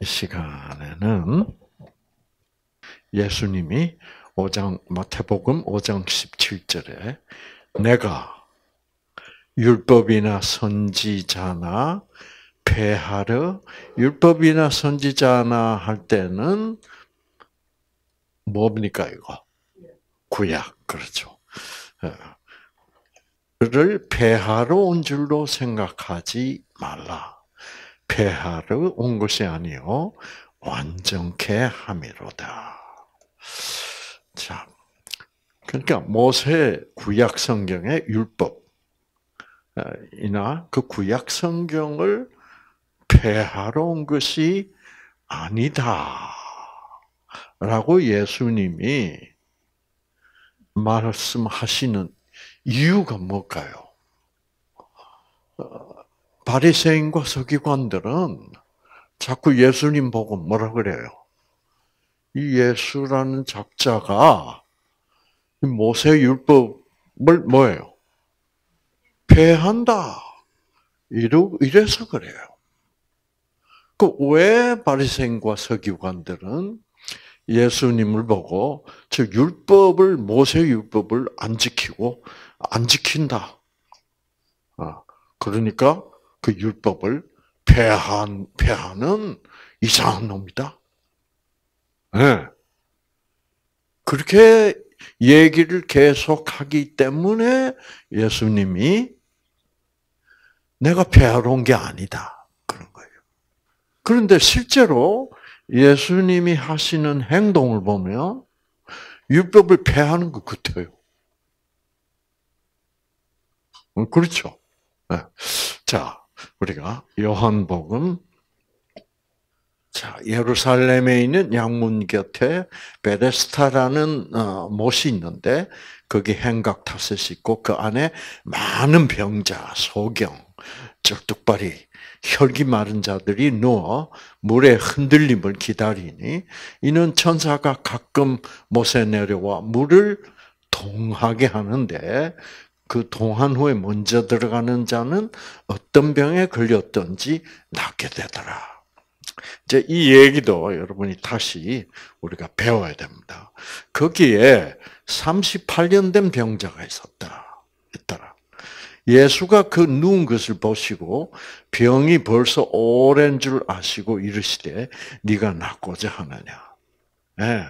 이 시간에는 예수님이 5장 마태복음 5장 17절에 내가 율법이나 선지자나 폐하려 율법이나 선지자나 할 때는 뭡니까 이거? 구약 그렇죠. 그를 폐하러 온 줄로 생각하지 말라. 폐하러 온 것이 아니요 완전케 함이로다. 자, 그러니까 모세 구약 성경의 율법 이나 그 구약 성경을 폐하러 온 것이 아니다. 라고 예수님이 말씀하시는 이유가 뭘까요? 어, 바리새인과 서기관들은 자꾸 예수님 보고 뭐라 그래요? 이 예수라는 작자가 모세 율법을 뭐예요? 폐한다. 이래서 그래요. 그 왜 바리새인과 서기관들은 예수님을 보고 저 율법을 모세 율법을 안 지키고 안 지킨다. 아, 그러니까 그 율법을 폐한 폐하는 이상한 놈이다. 네. 그렇게 얘기를 계속하기 때문에 예수님이 내가 폐하러 온 게 아니다. 그런 거예요. 그런데 실제로 예수님이 하시는 행동을 보면 율법을 폐하는 것 같아요. 어, 그렇죠. 네. 자, 우리가 요한복음. 자, 예루살렘에 있는 양문 곁에 베데스타라는 어, 못이 있는데 거기 행각 탓을 있고 그 안에 많은 병자, 소경, 쩍뚝발이 혈기 마른 자들이 누워 물의 흔들림을 기다리니 이는 천사가 가끔 못에 내려와 물을 동하게 하는데 그 동한 후에 먼저 들어가는 자는 어떤 병에 걸렸던지 낫게 되더라. 이제 이 얘기도 여러분이 다시 우리가 배워야 됩니다. 거기에 38년 된 병자가 있었다. 있더라. 예수가 그 누운 것을 보시고 병이 벌써 오랜 줄 아시고 이르시되 네가 낫고자 하느냐. 네.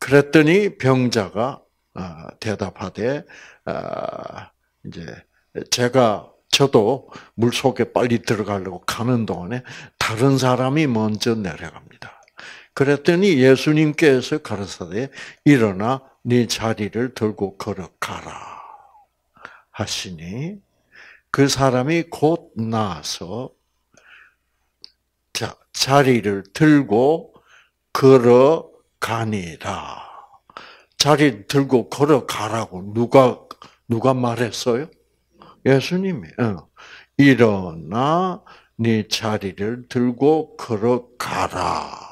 그랬더니 병자가 어, 대답하되 아, 이제 제가 저도 물 속에 빨리 들어가려고 가는 동안에 다른 사람이 먼저 내려갑니다. 그랬더니 예수님께서 가르사대 일어나 네 자리를 들고 걸어가라 하시니 그 사람이 곧 나서 자, 자리를 들고 걸어가니라. 자리 들고 걸어가라고 누가 누가 말했어요? 예수님이. 어. 일어나 네 자리를 들고 걸어가라.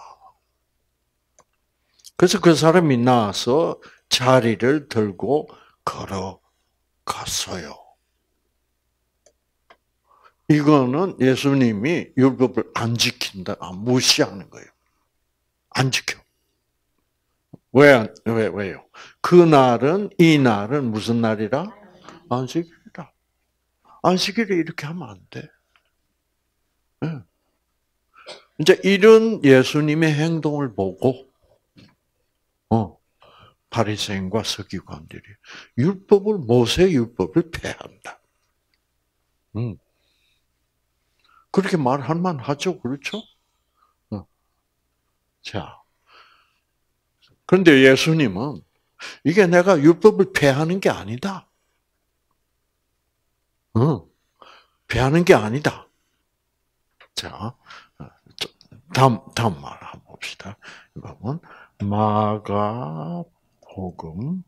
그래서 그 사람이 나와서 자리를 들고 걸어갔어요. 이거는 예수님이 율법을 안 지킨다, 안 무시하는 거예요. 안 지켜. 왜, 왜, 왜요? 그 날은, 이 날은 무슨 날이라? 안식일이라. 안식일에 이렇게 하면 안 돼. 네. 이제 이런 예수님의 행동을 보고, 어, 바리새인과 서기관들이 율법을 모세 율법을 폐한다. 음. 그렇게 말할 만하죠, 그렇죠? 어. 자, 그런데 예수님은 이게 내가 율법을 폐하는 게 아니다. 응. 폐하는 게 아니다. 자, 다음, 다음 말 한번 봅시다. 이건 마가 복음.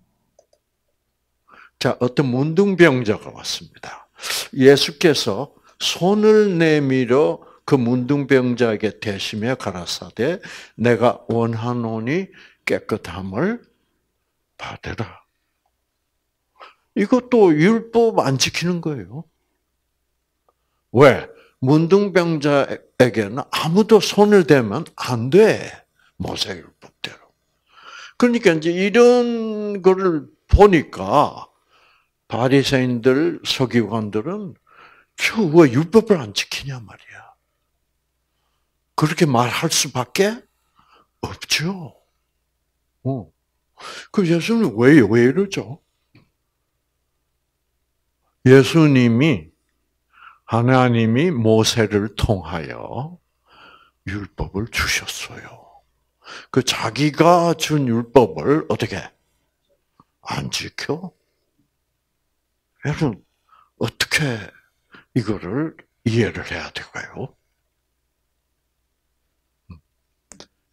자, 어떤 문둥병자가 왔습니다. 예수께서 손을 내밀어 그 문둥병자에게 대시며 가라사대 내가 원하노니 깨끗함을 받으라. 이것도 율법 안 지키는 거예요. 왜? 문둥병자에게는 아무도 손을 대면 안 돼. 모세율법대로. 그러니까 이제 이런 거를 보니까 바리새인들, 서기관들은 저왜 율법을 안 지키냐 말이야. 그렇게 말할 수밖에 없죠. 어. 그 예수님 왜, 왜 이러죠? 예수님이 하나님이 모세를 통하여 율법을 주셨어요. 그 자기가 준 율법을 어떻게 안 지켜? 여러분 어떻게 이거를 이해를 해야 될까요?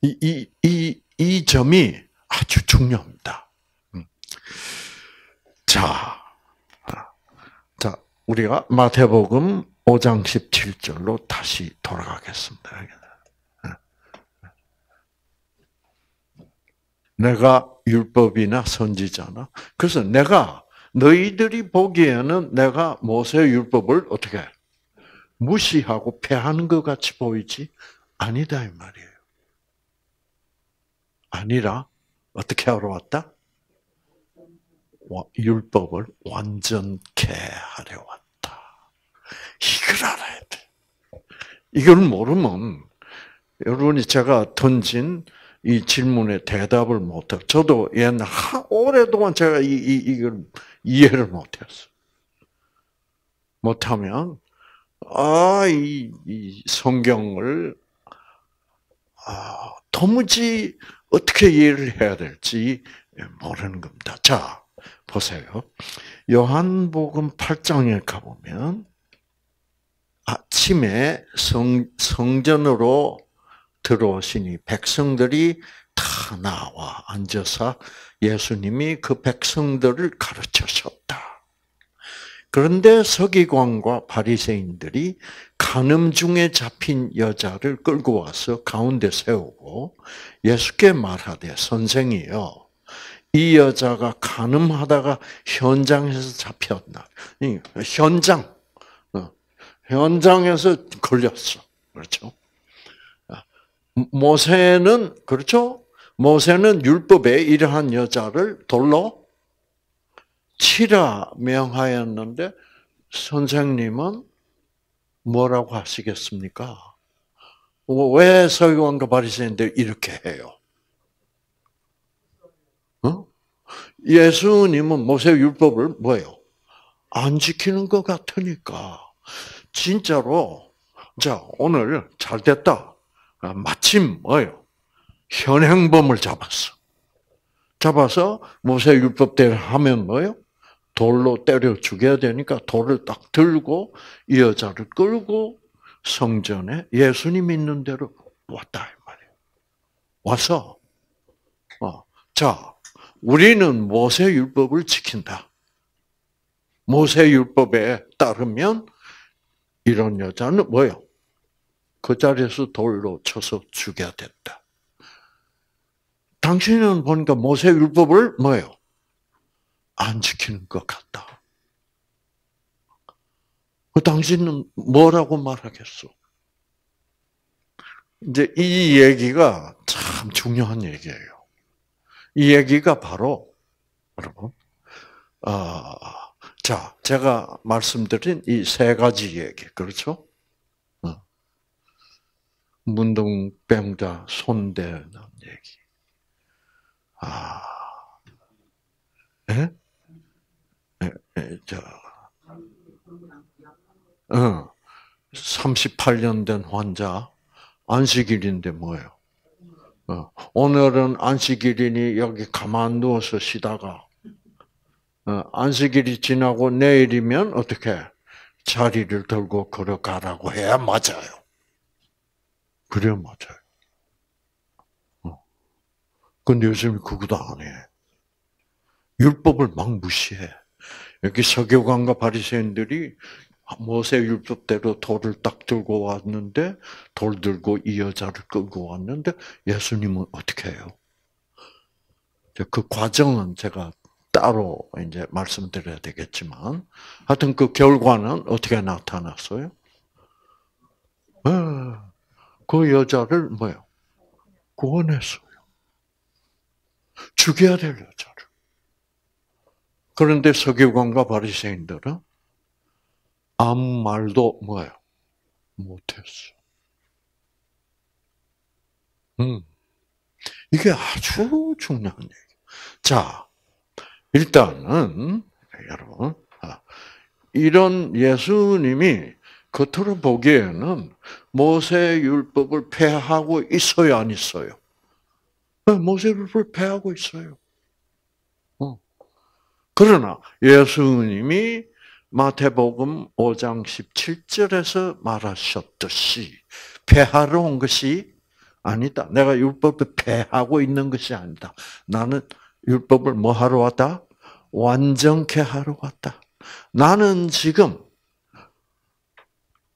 이, 이, 이, 이 점이 중요합니다. 음. 자, 자, 우리가 마태복음 5장 17절로 다시 돌아가겠습니다. 내가 율법이나 선지자나. 그래서 내가 너희들이 보기에는 내가 모세 율법을 어떻게 무시하고 패하는 것 같이 보이지? 아니다 이 말이에요. 아니라 어떻게 하러 왔다? 율법을 완전케 하려 왔다. 이걸 알아야 돼. 이걸 모르면 여러분이 제가 던진 이 질문에 대답을 못해. 저도 옛날 오랫동안 제가 이, 이 이걸 이해를 못했어. 못하면 아이 이 성경을 아, 도무지 어떻게 이해를 해야 될지 모르는 겁니다. 자 보세요. 요한복음 8장에 가보면 아침에 성, 성전으로 들어오시니 백성들이 다 나와 앉아서 예수님이 그 백성들을 가르치셨다. 그런데 서기관과 바리새인들이 간음 중에 잡힌 여자를 끌고 와서 가운데 세우고 예수께 말하되 선생이요 이 여자가 간음하다가 현장에서 잡혔나? 현장. 어, 현장에서 걸렸어. 그렇죠? 모세는 그렇죠? 모세는 율법에 이러한 여자를 돌로 치라 명하였는데 선생님은 뭐라고 하시겠습니까? 왜 서기관과 바리새인들 이렇게 해요? 어? 예수님은 모세 율법을 뭐예요? 안 지키는 것 같으니까 진짜로 자 오늘 잘 됐다. 아, 마침 뭐요? 현행범을 잡았어. 잡아서 모세 율법대로 하면 뭐요? 돌로 때려 죽여야 되니까 돌을 딱 들고 이 여자를 끌고 성전에 예수님 있는 대로 왔다 이 말이에요. 와서 어, 자 우리는 모세 율법을 지킨다. 모세 율법에 따르면 이런 여자는 뭐요? 그 자리에서 돌로 쳐서 죽여야 된다. 당신은 보니까 모세 율법을 뭐예요? 안 지키는 것 같다. 그 당신은 뭐라고 말하겠어? 이제 이 얘기가 참 중요한 얘기예요. 이 얘기가 바로 여러분, 아, 자 제가 말씀드린 이 세 가지 얘기 그렇죠? 문둥병자 손대는 얘기. 아, 예? 예, 예, 저, 어, 38년 된 환자, 안식일인데 뭐예요? 어, 오늘은 안식일이니 여기 가만 누워서 쉬다가, 어, 안식일이 지나고 내일이면 어떻게 자리를 들고 걸어가라고 해야 맞아요. 그래야 맞아요. 어. 근데 요즘 그것도 안 해. 율법을 막 무시해. 여기 서교관과 바리새인들이 모세 율법대로 돌을 딱 들고 왔는데 돌 들고 이 여자를 끌고 왔는데 예수님은 어떻게 해요? 그 과정은 제가 따로 이제 말씀드려야 되겠지만 하여튼 그 결과는 어떻게 나타났어요? 어, 그 여자를 뭐요? 구원했어요. 죽여야 될 여자를. 그런데 서기관과 바리새인들은 아무 말도 뭐예요? 못했어. 음. 이게 아주 중요한 얘기. 자, 일단은 여러분 아, 이런 예수님이 겉으로 보기에는 모세 율법을 폐하고 있어요, 안 있어요? 네, 모세 율법을 폐하고 있어요. 어. 그러나 예수님이 마태복음 5장 17절에서 말하셨듯이 폐하러 온 것이 아니다. 내가 율법을 폐하고 있는 것이 아니다. 나는 율법을 뭐 하러 왔다? 완전케 하러 왔다. 나는 지금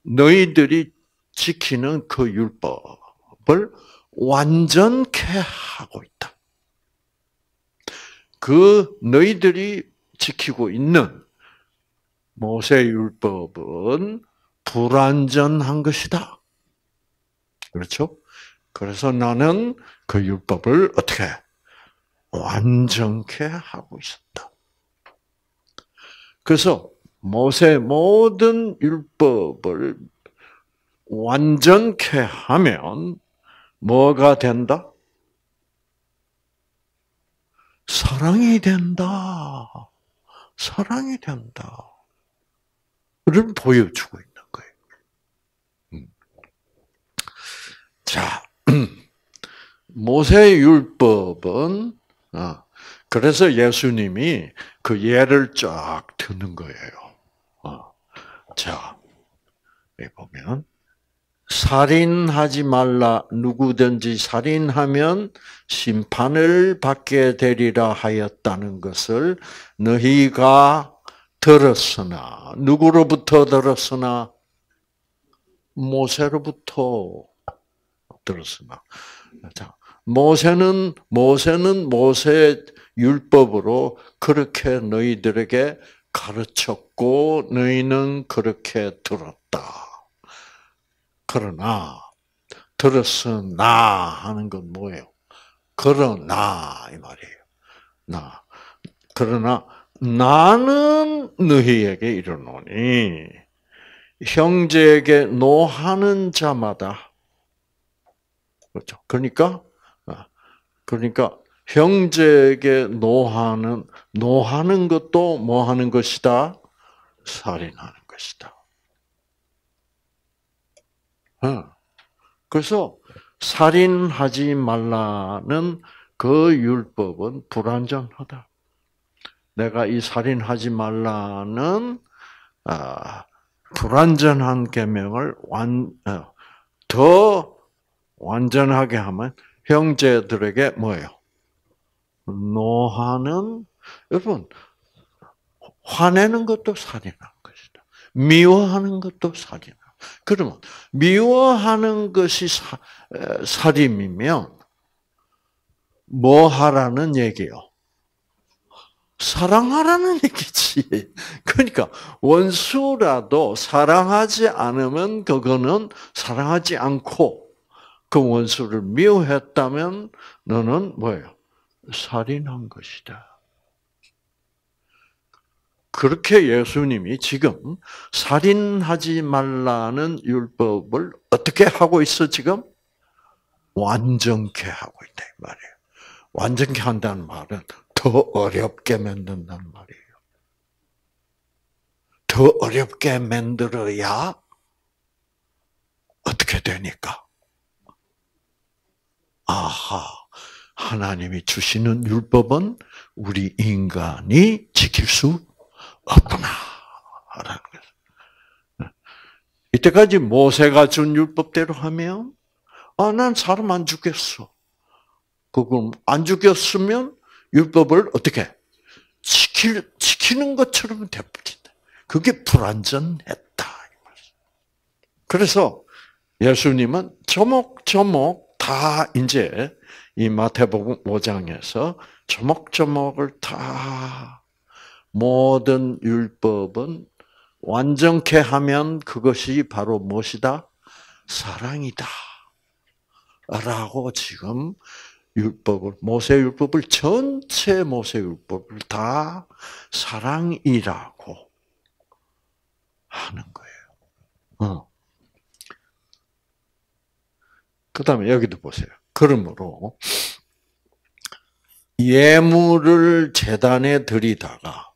너희들이 지키는 그 율법을 완전케 하고 있다. 그 너희들이 지키고 있는 모세 율법은 불완전한 것이다. 그렇죠? 그래서 나는 그 율법을 어떻게 완전케 하고 있었다. 그래서 모세 모든 율법을 완전케 하면 뭐가 된다? 사랑이 된다. 사랑이 된다. 를 보여주고 있는 거예요. 음. 자, 모세 율법은 어, 그래서 예수님이 그 예를 쫙 드는 거예요. 어, 자, 여기 보면 살인하지 말라. 누구든지 살인하면 심판을 받게 되리라 하였다는 것을 너희가 들었으나 누구로부터 들었으나? 모세로부터 들었으나. 자 모세는 모세는 모세 율법으로 그렇게 너희들에게 가르쳤고 너희는 그렇게 들었다. 그러나 들었으나 하는 건 뭐예요? 그러나 이 말이에요. 나 그러나 나는 너희에게 이르노니 형제에게 노하는 자마다 그렇죠. 그러니까 아, 그러니까 형제에게 노하는 노하는 것도 뭐 하는 것이다? 살인하는 것이다. 어. 그래서 살인하지 말라는 그 율법은 불완전하다. 내가 이 살인하지 말라는 아, 불완전한 계명을 완, 어, 더 완전하게 하면 형제들에게 뭐예요? 노하는 여러분 화내는 것도 살인한 것이다. 미워하는 것도 살인. 그러면 미워하는 것이 사, 살인이면 뭐 하라는 얘기요? 사랑하라는 얘기지. 그러니까 원수라도 사랑하지 않으면 그거는 사랑하지 않고 그 원수를 미워했다면 너는 뭐예요? 살인한 것이다. 그렇게 예수님이 지금 살인하지 말라는 율법을 어떻게 하고 있어 지금? 완전케 하고 있다 이 말이에요. 완전케 한다는 말은 더 어렵게 만든다는 말이에요. 더 어렵게 만들어야 어떻게 되니까? 아하, 하나님이 주시는 율법은 우리 인간이 지킬 수 없구나. 라는 거죠. 이때까지 모세가 준 율법대로 하면, 아, 난 사람 안 죽였어. 그럼 안 죽였으면 율법을 어떻게 지킬, 지키는 것처럼 돼버린다. 그게 불완전했다. 그래서 예수님은 조목조목 다 이제 이 마태복음 5장에서 조목조목을 다 모든 율법은 완전케 하면 그것이 바로 무엇이다? 사랑이다. 라고 지금 율법을 모세 율법을 전체 모세 율법을 다 사랑이라고 하는 거예요. 어. 그다음에 여기도 보세요. 그러므로 예물을 재단에 드리다가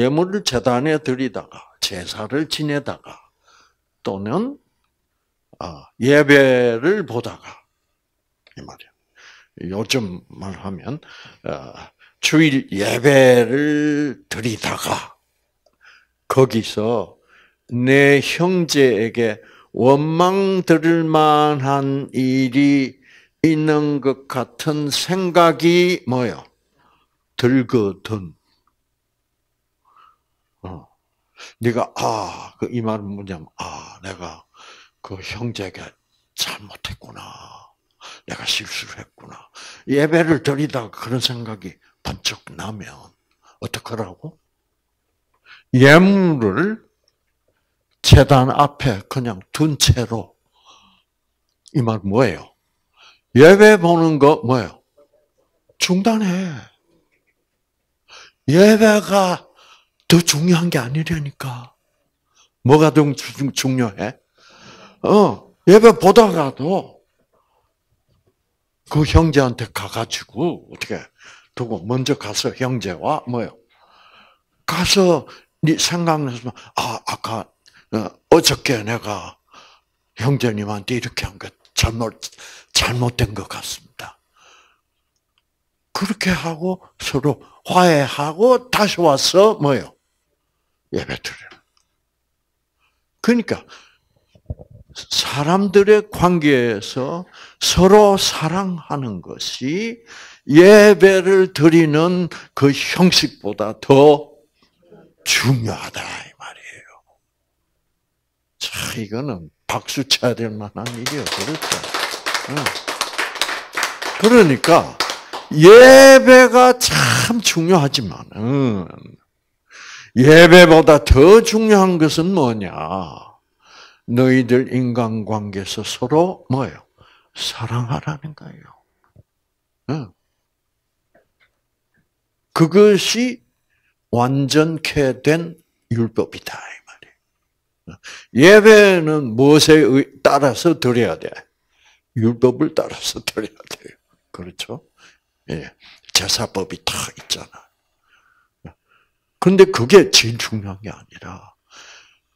예물을 재단에 드리다가 제사를 지내다가 또는 아, 예배를 보다가 이 말이야. 요즘 말하면 어, 주일 예배를 드리다가 거기서 내 형제에게 원망 들을 만한 일이 있는 것 같은 생각이 뭐요? 들거든. 어. 네가 아, 그 이 말은 뭐냐면 아, 내가 그 형제에게 잘못했구나. 내가 실수를 했구나. 예배를 드리다가 그런 생각이 번쩍 나면 어떡하라고? 예물을 재단 앞에 그냥 둔 채로 이 말 뭐예요? 예배 보는 거 뭐예요? 중단해. 예배가 더 중요한 게 아니라니까. 뭐가 더 중요해? 어, 예배 보다가도 그 형제한테 가가지고 어떻게 두고 먼저 가서 형제와 뭐요? 가서 네 생각나서 아 아까 어, 어저께 내가 형제님한테 이렇게 한것 잘못 잘못된 것 같습니다. 그렇게 하고 서로 화해하고 다시 와서 뭐요? 예배 드려요. 그러니까 사람들의 관계에서 서로 사랑하는 것이 예배를 드리는 그 형식보다 더 중요하다 이 말이에요. 자, 이거는 박수 쳐야 될 만한 일이요. 그렇죠. 그러니까 예배가 참 중요하지만은 예배보다 더 중요한 것은 뭐냐? 너희들 인간관계에서 서로 뭐예요? 사랑하라는 거예요. 응. 그것이 완전케 된 율법이다. 예배는 무엇에 따라서 드려야 돼? 율법을 따라서 드려야 돼요. 그렇죠? 예. 제사법이 다 있잖아. 그런데 그게 제일 중요한 게 아니라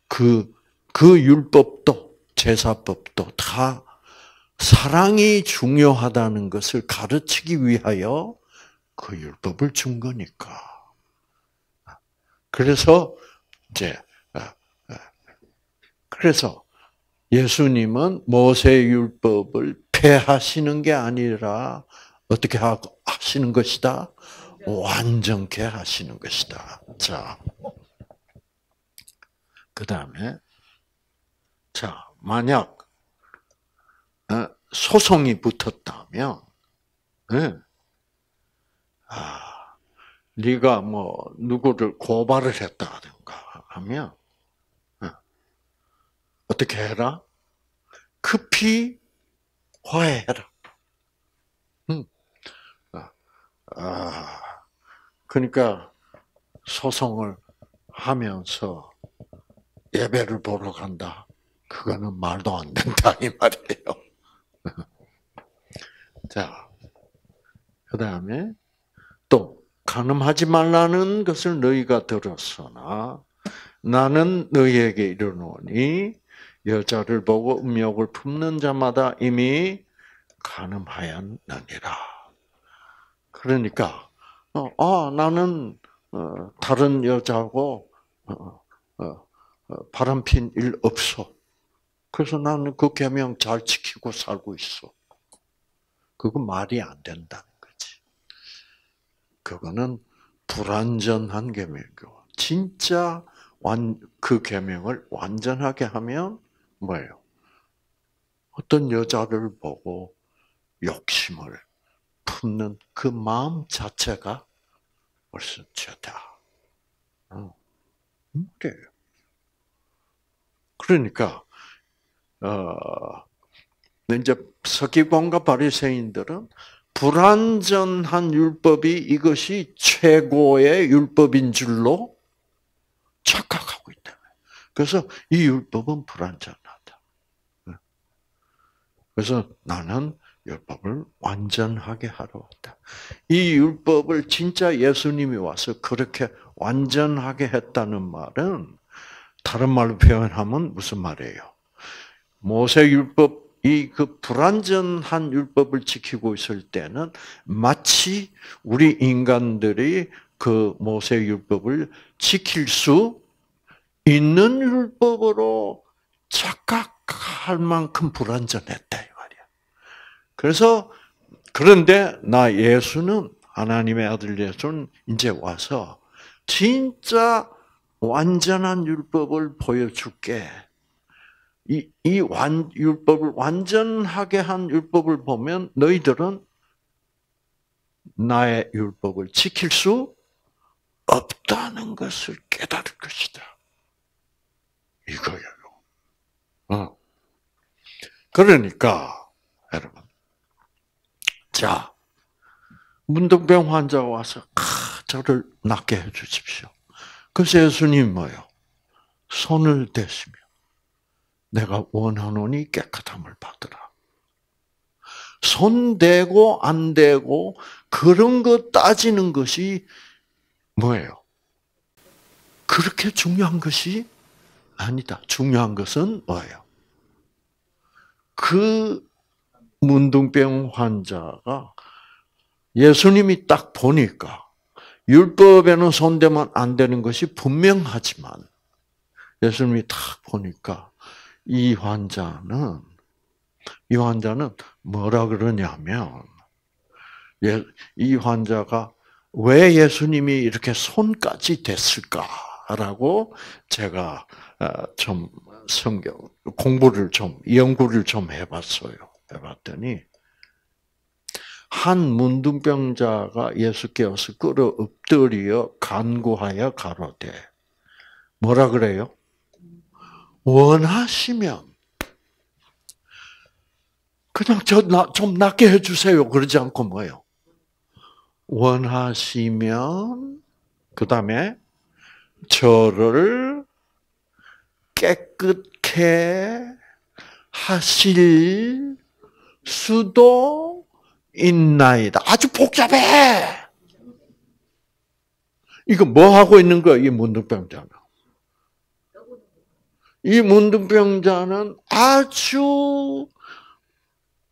그 그 율법도 제사법도 다 사랑이 중요하다는 것을 가르치기 위하여 그 율법을 준 거니까. 그래서 이제 아, 아, 그래서 예수님은 모세 율법을 폐하시는 게 아니라 어떻게 하시는 것이다? 완전케 하시는 것이다. 자, 그 다음에 자, 만약 어, 소송이 붙었다면, 네. 아, 네가 뭐 누구를 고발을 했다든가 하면 어, 어떻게 해라? 급히 화해해라. 음. 아, 그러니까 소송을 하면서 예배를 보러 간다. 그거는 말도 안 된다 이 말이에요. 자, 그 다음에 또 가늠하지 말라는 것을 너희가 들었으나 나는 너희에게 이르노니 여자를 보고 음욕을 품는 자마다 이미 가늠하였느니라. 그러니까 어, 아 나는 어, 다른 여자고 어, 바람핀 일 없어. 그래서 나는 그 계명 잘 지키고 살고 있어. 그거 말이 안 된다는 거지. 그거는 불완전한 계명이고 진짜 완, 그 계명을 완전하게 하면 뭐예요? 어떤 여자를 보고 욕심을 품는 그 마음 자체가 벌써 죄다. 어. 그래요. 그러니까 어, 이제 서기관과 바리새인들은 불완전한 율법이 이것이 최고의 율법인 줄로 착각하고 있다. 그래서 이 율법은 불완전하다. 그래서 나는 율법을 완전하게 하러 왔다. 이 율법을 진짜 예수님이 와서 그렇게 완전하게 했다는 말은 다른 말로 표현하면 무슨 말이에요? 모세 율법이 그 불완전한 율법을 지키고 있을 때는 마치 우리 인간들이 그 모세 율법을 지킬 수 있는 율법으로 착각할 만큼 말이야. 그래서 그런데 나 예수는 하나님의 아들 예수는 이제 와서 진짜 완전한 율법을 보여줄게. 이, 이 완, 율법을 완전하게 한 율법을 보면 너희들은 나의 율법을 지킬 수 없다는 것을 깨달을 것이다. 이거예요. 어. 그러니까, 여러분. 자, 문둥병 환자가 와서, 아, 저를 낫게 해 주십시오. 그래서 예수님 뭐요? 손을 대시며, 내가 원하노니 깨끗함을 받으라. 손 대고 안 대고 그런 거 따지는 것이 뭐예요? 그렇게 중요한 것이 아니다. 중요한 것은 뭐예요? 그 문둥병 환자가 예수님이 딱 보니까 율법에는 손대면 안 되는 것이 분명하지만 예수님이 딱 보니까 이 환자는 이 환자는 뭐라 그러냐면 예, 이 환자가 왜 예수님이 이렇게 손까지 됐을까라고 제가 어, 좀 성경 공부를 좀 연구를 좀 해봤어요. 해봤더니 한 문둥병자가 예수께 와서 끌어 엎드려 간구하여 가로되 뭐라 그래요? 원하시면 그냥 저좀 낫게 해주세요. 그러지 않고 뭐요? 원하시면 그 다음에 저를 깨끗해 하실 수도 있나이다. 아주 복잡해. 이거 뭐 하고 있는 거야, 이 문둥병자는? 이 문둥병자는 아주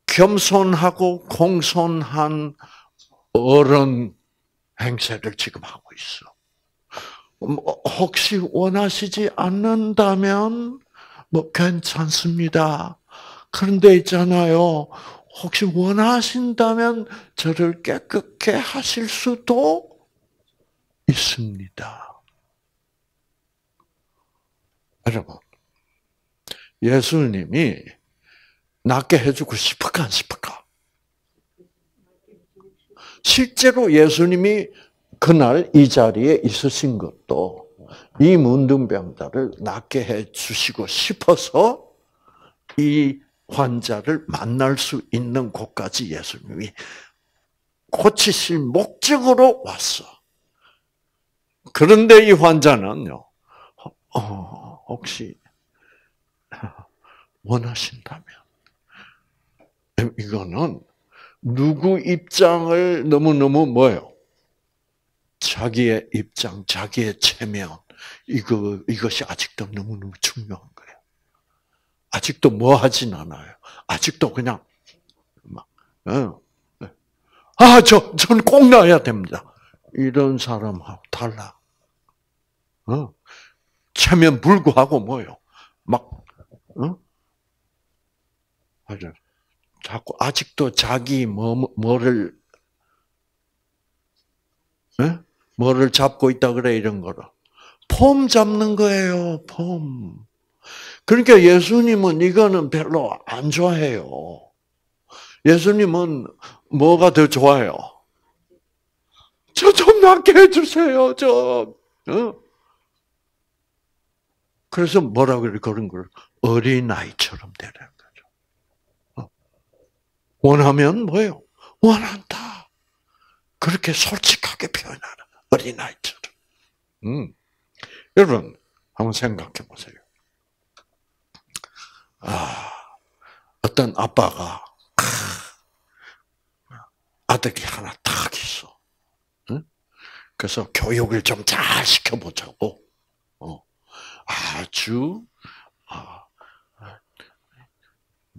겸손하고 공손한 어른 행세를 지금 하고 있어. 뭐 혹시 원하시지 않는다면 뭐 괜찮습니다. 그런데 있잖아요. 혹시 원하신다면 저를 깨끗게 하실 수도 있습니다. 여러분, 예수님이 낫게 해주고 싶을까 안 싶을까? 실제로 예수님이 그날 이 자리에 있으신 것도 이 문둥병자를 낫게 해 주시고 싶어서 이 환자를 만날 수 있는 곳까지 예수님이 고치실 목적으로 왔어. 그런데 이 환자는요, 어, 혹시 원하신다면 이거는 누구 입장을 너무너무 뭐요? 자기의 입장, 자기의 체면, 이거, 이것이 아직도 너무너무 중요한 거예요. 아직도 뭐 하진 않아요. 아직도 그냥, 막, 어. 아, 저, 저는 꼭 나야 됩니다. 이런 사람하고 달라. 어? 체면 불구하고 뭐요? 막, 어? 맞아. 자꾸 아직도 자기 뭐 뭐를 네? 뭐를 잡고 있다 그래 이런 거로 폼 잡는 거예요. 폼. 그러니까 예수님은 이거는 별로 안 좋아해요. 예수님은 뭐가 더 좋아요? 저 좀 낫게 해주세요. 저. 어? 그래서 뭐라 그래 그런 걸 어린아이처럼 되는 거죠. 어. 원하면 뭐예요? 원한다. 그렇게 솔직하게 표현하는 어린아이처럼. 음. 여러분, 한번 생각해 보세요. 아, 어떤 아빠가, 아 들이 하나 딱 있어. 응? 그래서 교육을 좀 잘 시켜보자고. 어, 아주, 아,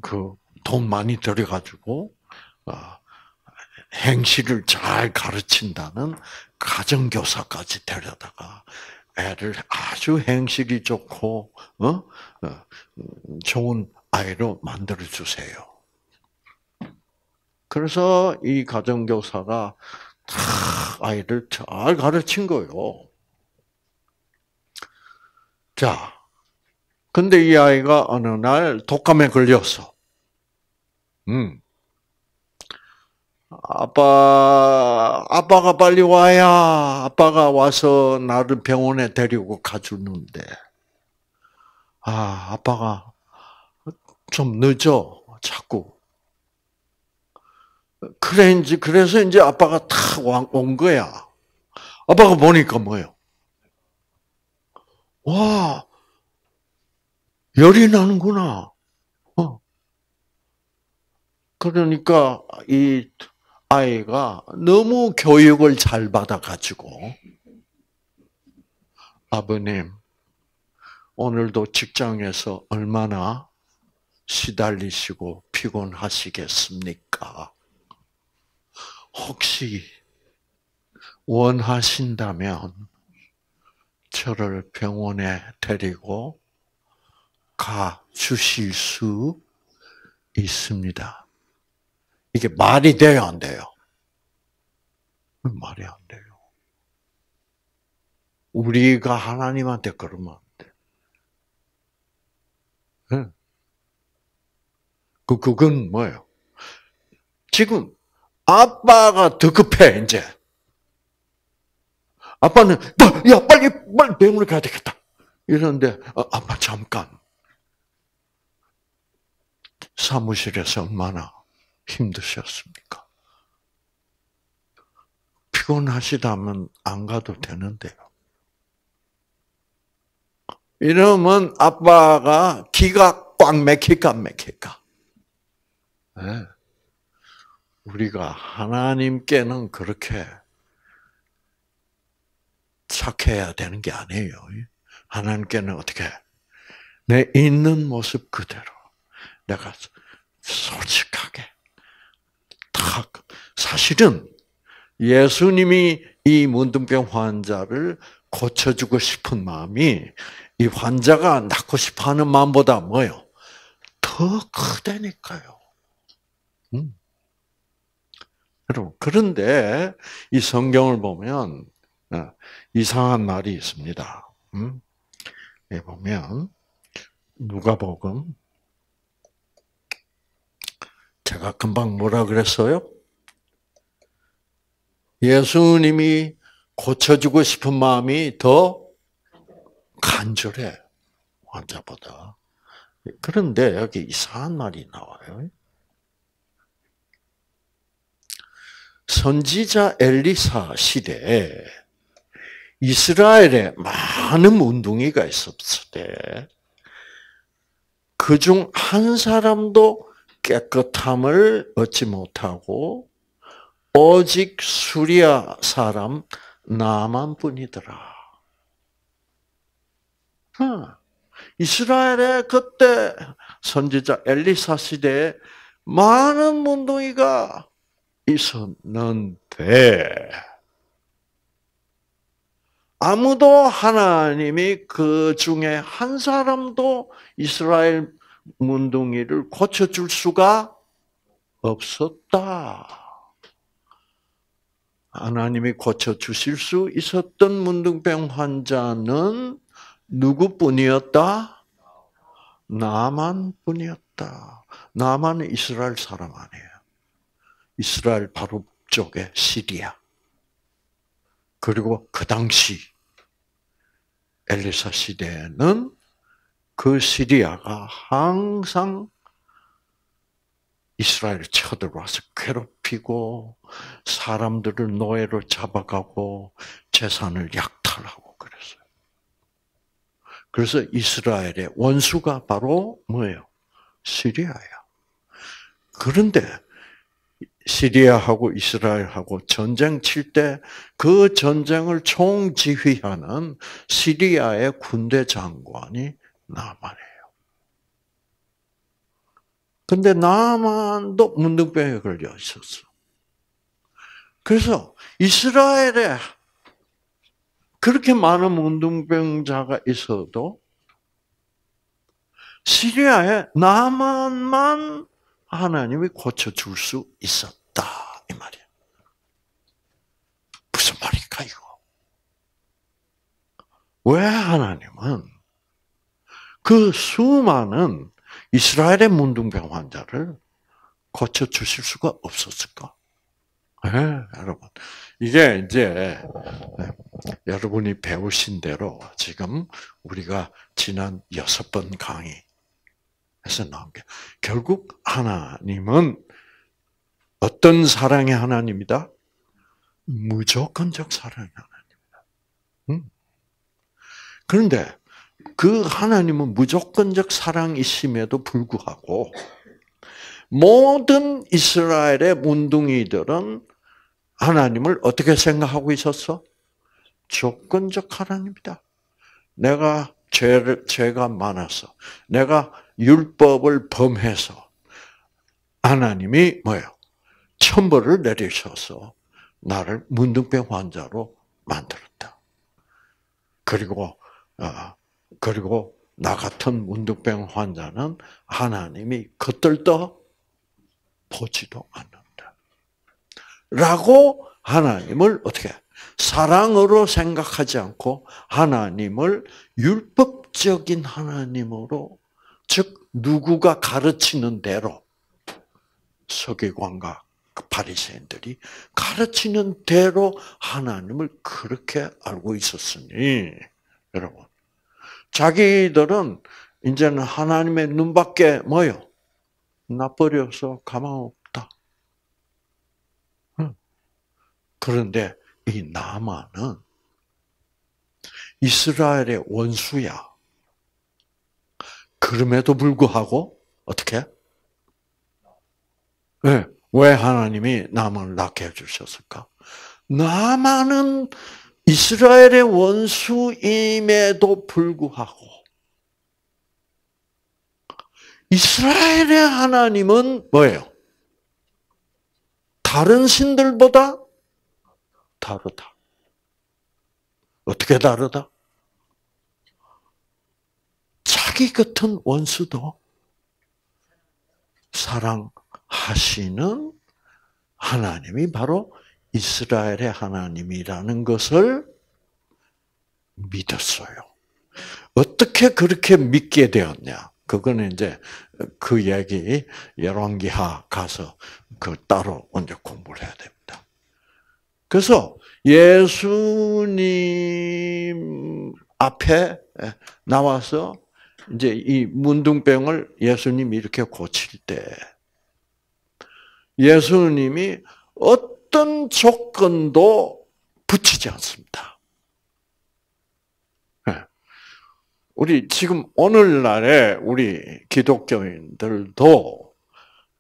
그, 돈 많이 들여가지고, 아, 행실을 잘 가르친다는 가정교사까지 데려다가 애를 아주 행실이 좋고 어? 어 좋은 아이로 만들어 주세요. 그래서 이 가정교사가 다 아이를 잘 가르친 거요. 자, 근데 이 아이가 어느 날 독감에 걸렸어. 음. 아빠, 아빠가 빨리 와야 아빠가 와서 나를 병원에 데리고 가주는데, 아, 아빠가 좀 늦어, 자꾸. 그래, 이제, 그래서 이제 아빠가 탁온 거야. 아빠가 보니까 뭐예요? 와, 열이 나는구나. 어. 그러니까 이 아이가 너무 교육을 잘 받아가지고, 아버님, 오늘도 직장에서 얼마나 시달리시고 피곤하시겠습니까? 혹시 원하신다면 저를 병원에 데리고 가 주실 수 있습니다. 이게 말이 돼요, 안 돼요? 말이 안 돼요. 우리가 하나님한테 그러면 안 돼. 응. 그, 그건 뭐예요? 지금, 아빠가 더 급해, 이제. 아빠는, 야, 빨리, 빨리 병원에 가야 되겠다. 이러는데, 어, 아빠 잠깐. 사무실에서 얼마나 힘드셨습니까? 피곤하시다면 안 가도 되는데요. 이러면 아빠가 기가 꽉 막힐까 안 막힐까? 네. 우리가 하나님께는 그렇게 착해야 되는 게 아니에요. 하나님께는 어떻게 내 있는 모습 그대로 내가 솔직하게 딱 사실은 예수님이 이 문둥병 환자를 고쳐주고 싶은 마음이 이 환자가 낫고 싶어하는 마음보다 뭐요? 더 크다니까요. 음. 여러분 그런데 이 성경을 보면 어, 이상한 말이 있습니다. 음? 보면 누가복음 제가 금방 뭐라 그랬어요? 예수님이 고쳐주고 싶은 마음이 더 간절해. 환자보다. 그런데 여기 이상한 말이 나와요. 선지자 엘리사 시대에 이스라엘에 많은 운동이가 있었을 때, 그 중 한 사람도 깨끗함을 얻지 못하고 오직 수리아 사람 나만 뿐이더라. 이스라엘에 그때 선지자 엘리사 시대에 많은 문둥이가 있었는데 아무도 하나님이 그 중에 한 사람도 이스라엘 문둥이를 고쳐줄 수가 없었다. 하나님이 고쳐주실 수 있었던 문둥병 환자는 누구뿐이었다? 나만 뿐이었다. 나만 이스라엘 사람 아니에요. 이스라엘 바로 쪽에 시리아. 그리고 그 당시 엘리사 시대에는 그 시리아가 항상 이스라엘을 쳐들어와서 괴롭히고 사람들을 노예로 잡아가고 재산을 약탈하고 그랬어요. 그래서 이스라엘의 원수가 바로 뭐예요? 시리아야. 그런데 시리아하고 이스라엘하고 전쟁 칠 때 그 전쟁을 총지휘하는 시리아의 군대 장관이 나만이에요. 근데 나만도 문둥병에 걸려 있었어. 그래서 이스라엘에 그렇게 많은 문둥병자가 있어도 시리아에 나만만 하나님이 고쳐줄 수 있었다. 이 말이야. 무슨 말일까, 이거? 왜 하나님은 그 수많은 이스라엘의 문둥병 환자를 고쳐 주실 수가 없었을까? 네, 여러분. 이게 이제, 네, 여러분이 배우신 대로 지금 우리가 지난 여섯 번 강의 에서 나온 게 결국 하나님은 어떤 사랑의 하나님이다? 무조건적 사랑의 하나님이다. 음. 그런데 그 하나님은 무조건적 사랑이심에도 불구하고 모든 이스라엘의 문둥이들은 하나님을 어떻게 생각하고 있었어? 조건적 하나님이다. 내가 죄를, 죄가 많아서, 내가 율법을 범해서, 하나님이 뭐예요? 천벌을 내리셔서 나를 문둥병 환자로 만들었다. 그리고, 어, 그리고 나 같은 문둥병 환자는 하나님이 겉들떠 보지도 않는다. 라고 하나님을 어떻게 사랑으로 생각하지 않고 하나님을 율법적인 하나님으로 즉 누구가 가르치는 대로 서기관과 그 바리새인들이 가르치는 대로 하나님을 그렇게 알고 있었으니 여러분 자기들은 이제는 하나님의 눈밖에 뭐요? 나버려서 가망 없다. 그런데 이 나만은 이스라엘의 원수야. 그럼에도 불구하고 어떻게? 네, 왜 하나님이 나만을 낳게 해주셨을까? 나만은 이스라엘의 원수임에도 불구하고 이스라엘의 하나님은 뭐예요? 다른 신들보다 다르다. 어떻게 다르다? 자기 같은 원수도 사랑하시는 하나님이 바로 이스라엘의 하나님이라는 것을 믿었어요. 어떻게 그렇게 믿게 되었냐? 그거는 이제 그 얘기 열왕기하 가서 그 따로 먼저 공부를 해야 됩니다. 그래서 예수님 앞에 나와서 이제 이 문둥병을 예수님이 이렇게 고칠 때 예수님이 어떤 조건도 붙이지 않습니다. 예. 우리 지금 오늘날에 우리 기독교인들도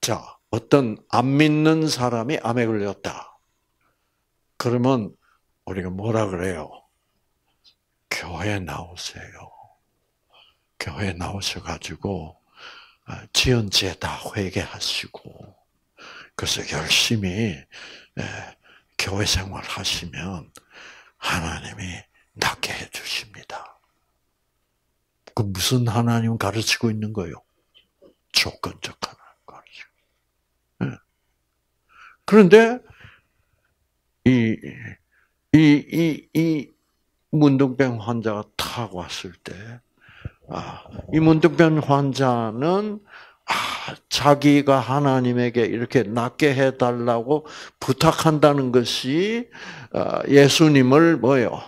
자 어떤 안 믿는 사람이 암에 걸렸다. 그러면 우리가 뭐라 그래요? 교회 나오세요. 교회 나오셔가지고 아, 지은 죄다 회개하시고 그래서 열심히 예, 교회 생활 하시면 하나님이 낫게 해 주십니다. 그 무슨 하나님 가르치고 있는 거요? 조건적 하나님 가르치고. 예. 그런데 이, 이, 이, 이 문둥병 환자가 탁 왔을 때, 아, 이 문둥병 환자는 아, 자기가 하나님에게 이렇게 낫게 해달라고 부탁한다는 것이 아, 예수님을 뭐요?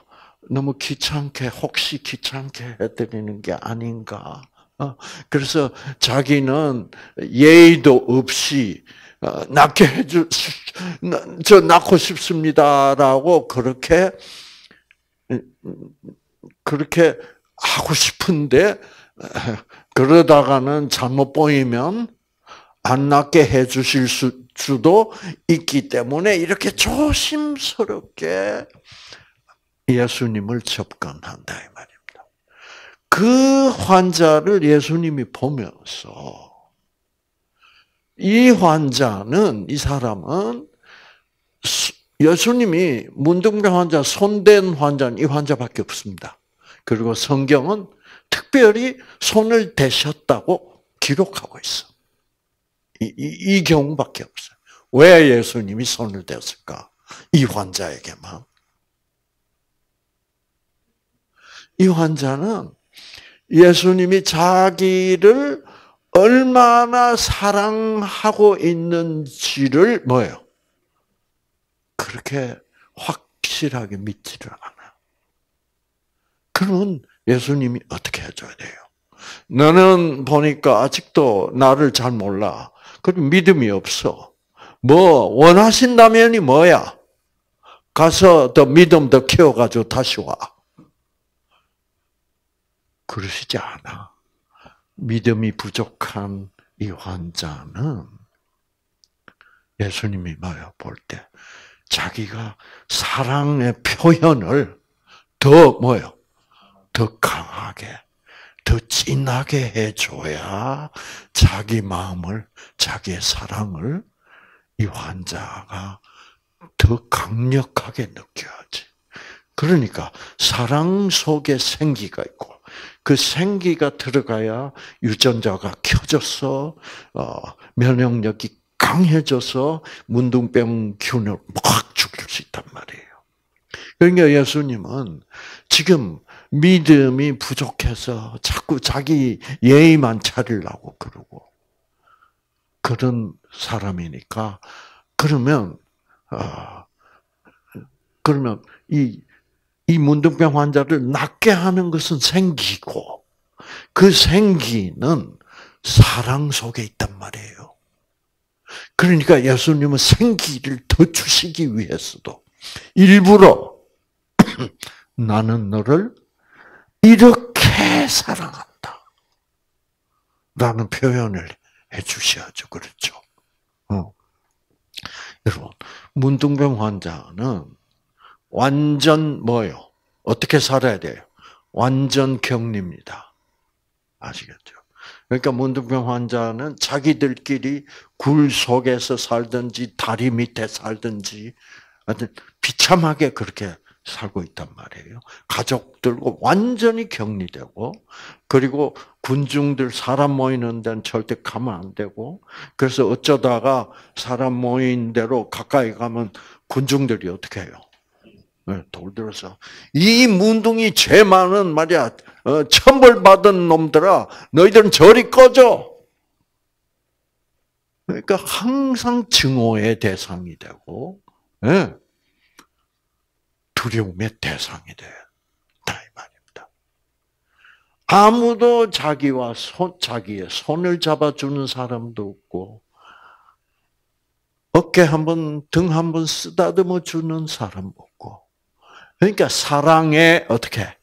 너무 귀찮게 혹시 귀찮게 해드리는 게 아닌가 어, 그래서 자기는 예의도 없이 어, 낳게 해주, 저 낳고 싶습니다라고 그렇게 그렇게 하고 싶은데 그러다가는 잘못 보이면 안 낳게 해 주실 수도 있기 때문에 이렇게 조심스럽게 예수님을 접근한다 이 말입니다. 그 환자를 예수님이 보면서 이 환자는 이 사람은 예수님이 문둥병 환자 손댄 환자는 이 환자밖에 없습니다. 그리고 성경은 특별히 손을 대셨다고 기록하고 있어. 이, 이, 이 경우밖에 없어요. 왜 예수님이 손을 댔을까? 이 환자에게만. 이 환자는 예수님이 자기를 얼마나 사랑하고 있는지를 뭐예요? 그렇게 확실하게 믿지를 않아. 그러면 예수님이 어떻게 해줘야 돼요? 너는 보니까 아직도 나를 잘 몰라. 그럼 믿음이 없어. 뭐 원하신다면이 뭐야? 가서 더 믿음 더 키워가지고 다시 와. 그러시지 않아. 믿음이 부족한 이 환자는 예수님이 뭐요? 볼 때. 자기가 사랑의 표현을 더 뭐요? 더 강하게, 더 진하게 해줘야 자기 마음을, 자기의 사랑을 이 환자가 더 강력하게 느껴야지. 그러니까 사랑 속에 생기가 있고 그 생기가 들어가야 유전자가 켜져서 어, 면역력이 강해져서 문둥병 균을 확 죽일 수 있단 말이에요. 그러니까 예수님은 지금 믿음이 부족해서 자꾸 자기 예의만 차리려고 그러고 그런 사람이니까 그러면 어, 그러면 이 이 문둥병 환자를 낫게 하는 것은 생기고 그 생기는 사랑 속에 있단 말이에요. 그러니까 예수님은 생기를 더 주시기 위해서도 일부러 나는 너를 이렇게 사랑한다. 라는 표현을 해 주셔야죠. 그렇죠. 어. 여러분, 문둥병 환자는 완전 뭐요? 어떻게 살아야 돼요? 완전 격리입니다. 아시겠죠? 그러니까 문둥병 환자는 자기들끼리 굴 속에서 살든지 다리 밑에 살든지 하여튼 비참하게 그렇게 살고 있단 말이에요. 가족들과 완전히 격리되고 그리고 군중들 사람 모이는 데는 절대 가면 안 되고 그래서 어쩌다가 사람 모인 대로 가까이 가면 군중들이 어떻게 해요? 네, 돌들어서 이 문둥이 죄 많은 말이야 어, 천벌 받은 놈들아 너희들은 저리 꺼져. 그러니까 항상 증오의 대상이 되고 네. 두려움의 대상이 돼다 이 말입니다. 아무도 자기와 손, 자기의 손을 잡아주는 사람도 없고 어깨 한번 등 한 번 쓰다듬어 주는 사람 없고 그러니까 사랑에 어떻게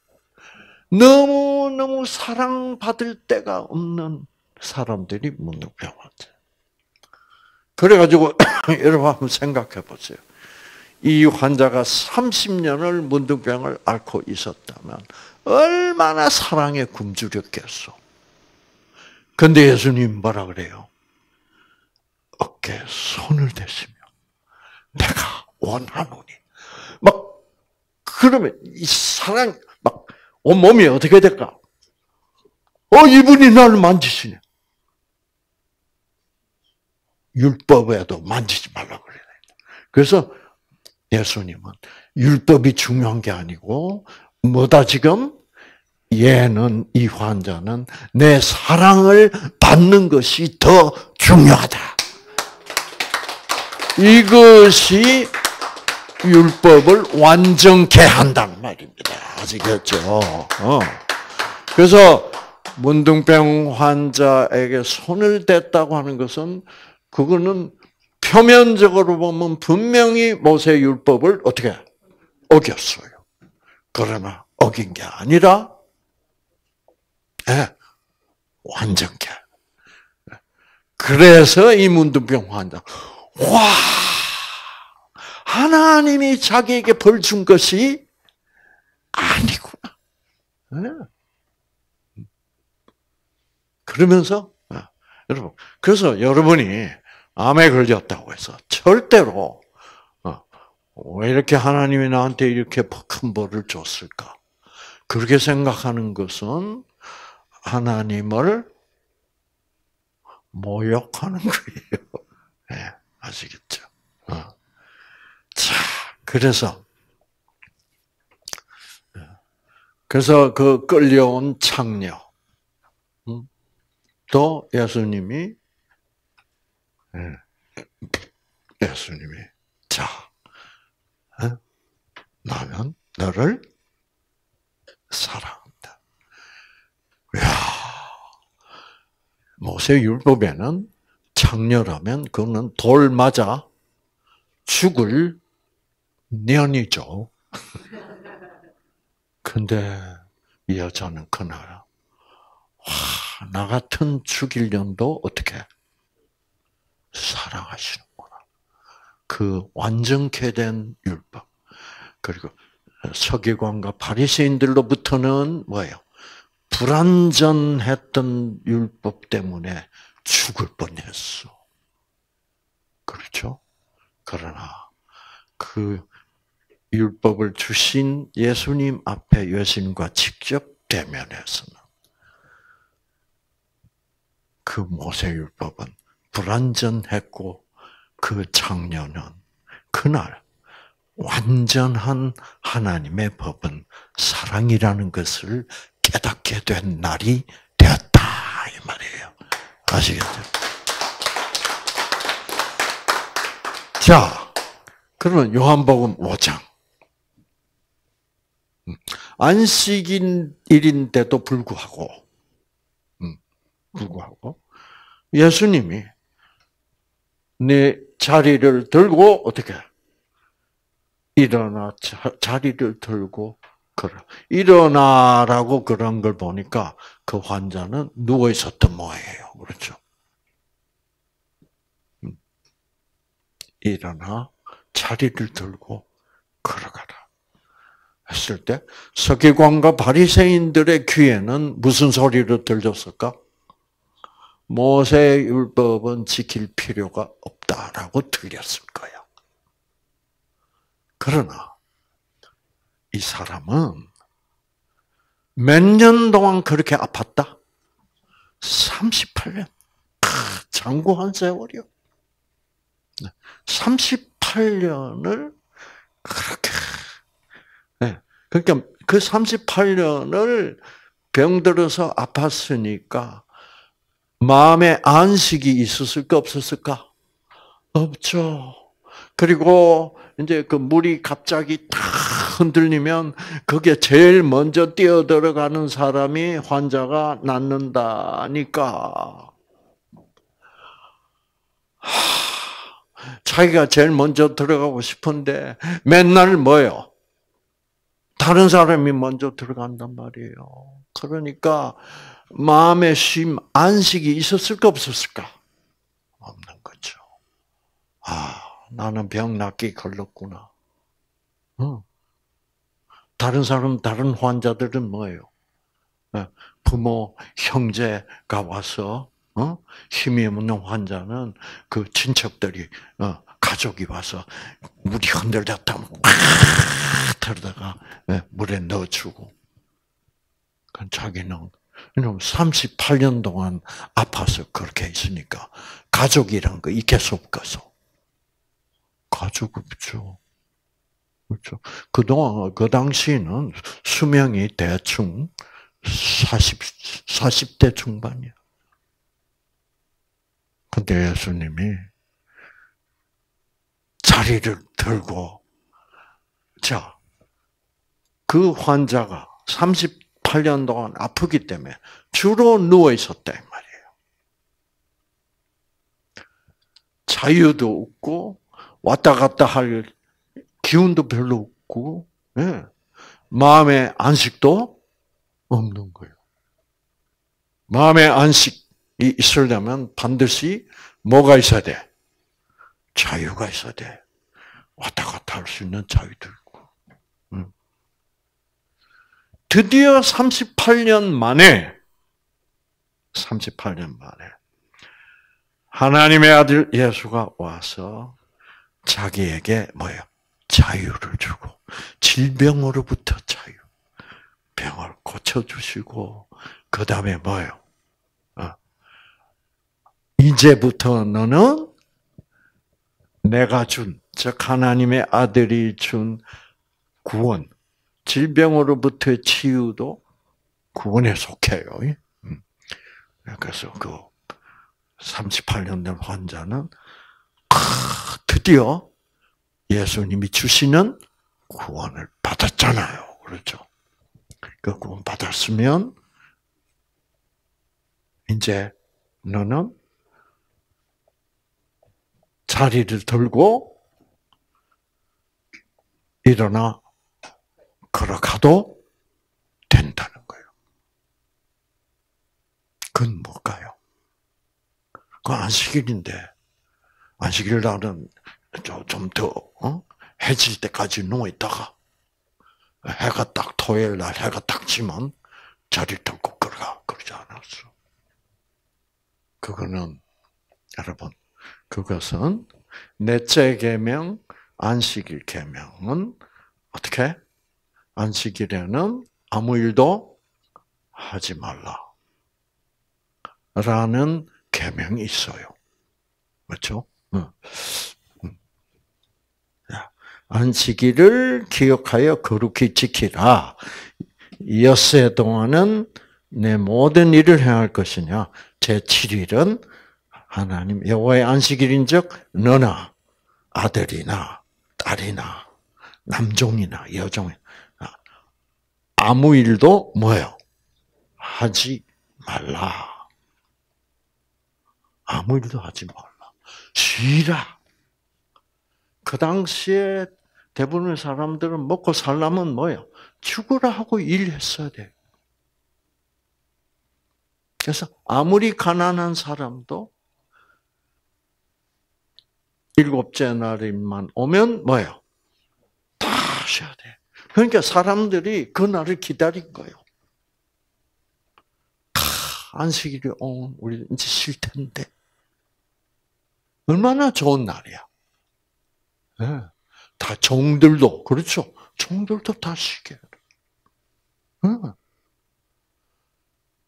너무 너무 사랑받을 데가 없는 사람들이 문득병환자. 그래가지고 여러분 한번 생각해 보세요. 이 환자가 30년을 문둥병을 앓고 있었다면 얼마나 사랑에 굶주렸겠어. 근데 예수님 뭐라 그래요? 어깨에 손을 대시며 내가 원하노니 막 그러면 이 사랑 막 온몸이 어떻게 될까? 어 이분이 나를 만지시네. 율법에도 만지지 말라 그래요. 그래서 예수님은 율법이 중요한 게 아니고 뭐다 지금 얘는 이 환자는 내 사랑을 받는 것이 더 중요하다. 이것이 율법을 완전케 한다는 말입니다. 아시겠죠? 어. 그래서 문둥병 환자에게 손을 댔다고 하는 것은 그거는 표면적으로 보면 분명히 모세 율법을 어떻게 어겼어요. 그러나 어긴 게 아니라 네, 완전케. 그래서 이 문둥병 환자 와 하나님이 자기에게 벌 준 것이 아니구나. 네. 그러면서 여러분 그래서 여러분이 암에 걸렸다고 해서 절대로 어, 왜 이렇게 하나님이 나한테 이렇게 큰 벌을 줬을까? 그렇게 생각하는 것은 하나님을 모욕하는 거예요. 네, 아시겠죠? 어. 자, 그래서 그래서 그 끌려온 창녀 또 예수님이 예. 예수님이 자 어? 나는 너를 사랑한다. 야 모세 율법에는 창녀라면 그거는 돌 맞아 죽을 년이죠. 근데 이 여자는 그날 와, 나 같은 죽일 년도 어떻게 사랑하시는구나. 그 완전케 된 율법. 그리고 서기관과 바리새인들로부터는 뭐예요? 불완전했던 율법 때문에 죽을 뻔했어. 그렇죠? 그러나 그 율법을 주신 예수님 앞에 예수님과 직접 대면해서는 그 모세 율법은 불완전했고 그 장녀는 그날 완전한 하나님의 법은 사랑이라는 것을 깨닫게 된 날이 되었다 이 말이에요. 아시겠죠? 자, 그러면 요한복음 5장. 음, 안식인 일인데도 불구하고, 음, 불구하고, 예수님이 내 자리를 들고 어떻게 일어나 자, 리를 들고 걸어 일어나라고 그런 걸 보니까 그 환자는 누워 있었던 모양이에요. 그렇죠? 음. 일어나 자리를 들고 걸어가라 했을 때 서기관과 바리새인들의 귀에는 무슨 소리를 들렸을까? 모세 율법은 지킬 필요가 없다라고 들렸을 거야. 그러나 이 사람은 몇 년 동안 그렇게 아팠다? 38년. 장구한 세월이요. 38년을 그렇게. 네. 그러니까 그 38년을 병들어서 아팠으니까 마음에 안식이 있었을까 없었을까? 없죠. 그리고 이제 그 물이 갑자기 탁 흔들리면 그게 제일 먼저 뛰어 들어가는 사람이 환자가 낫는다니까. 자기가 제일 먼저 들어가고 싶은데 맨날 뭐요? 다른 사람이 먼저 들어간단 말이에요. 그러니까 마음의 쉼, 안식이 있었을까 없었을까? 없는 거죠. 아, 나는 병 낫기 걸렸구나. 어. 다른 사람, 다른 환자들은 뭐예요? 어, 부모, 형제가 와서 어? 힘이 없는 환자는 그 친척들이 어, 가족이 와서 물이 흔들렸다 막 들다가 예, 물에 넣어주고. 자기는 38년 동안 아파서 그렇게 있으니까 가족이란 거 있겠어 없겠어? 가족 없죠. 그렇죠. 그동안 그 당시는 수명이 대충 40 40대 중반이야. 근데 예수님이 자리를 들고 자, 그 환자가 38년 동안 아프기 때문에 주로 누워 있었다 말이에요. 자유도 없고 왔다 갔다 할 기운도 별로 없고 예. 마음의 안식도 없는 거예요. 마음의 안식이 있으려면 반드시 뭐가 있어야 돼? 자유가 있어야 돼. 왔다 갔다 할 수 있는 자유도 있고. 드디어 38년 만에, 38년 만에, 하나님의 아들 예수가 와서 자기에게 뭐예요? 자유를 주고, 질병으로부터 자유, 병을 고쳐주시고, 그 다음에 뭐예요? 어. 이제부터 너는 내가 준, 즉 하나님의 아들이 준 구원, 질병으로부터의 치유도 구원에 속해요. 음. 그래서 그 38년 된 환자는 드디어 예수님이 주시는 구원을 받았잖아요. 그렇죠? 그 구원 받았으면 이제 너는 자리를 들고 일어나 걸어가도 된다는 거예요. 그건 뭘까요? 그 안식일인데 안식일 날은 좀 더 어? 해질 때까지 누워 있다가 해가 딱 토요일 날 해가 딱 지면 자리 들고 걸어가 그러지 않았어. 그거는 여러분 그것은 넷째 계명 안식일 계명은 어떻게 안식일에는 아무 일도 하지 말라. 라는 계명이 있어요. 그렇죠? 안식일을 기억하여 거룩히 지키라. 엿새 동안은 내 모든 일을 행할 것이냐. 제 7일은 하나님 여호와의 안식일인즉 너나 아들이나 딸이나 남종이나 여종이나 아무 일도 뭐요? 하지 말라. 아무 일도 하지 말라. 쉬라. 그 당시에 대부분의 사람들은 먹고 살려면 뭐예요? 죽으라 하고 일했어야 돼. 그래서 아무리 가난한 사람도 일곱째 날만 오면 뭐예요? 다 쉬어야 돼. 그러니까 사람들이 그 날을 기다린 거예요. 안식일이 오 우리 이제 쉴 텐데. 얼마나 좋은 날이야. 네. 다 종들도, 그렇죠. 종들도 다 쉬게. 네.